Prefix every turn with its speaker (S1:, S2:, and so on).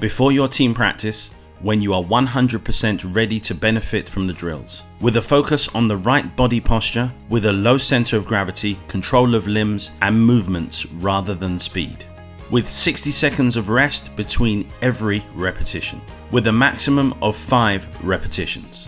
S1: before your team practice when you are 100% ready to benefit from the drills. With a focus on the right body posture, with a low center of gravity, control of limbs, and movements rather than speed. With 60 seconds of rest between every repetition, with a maximum of 5 repetitions.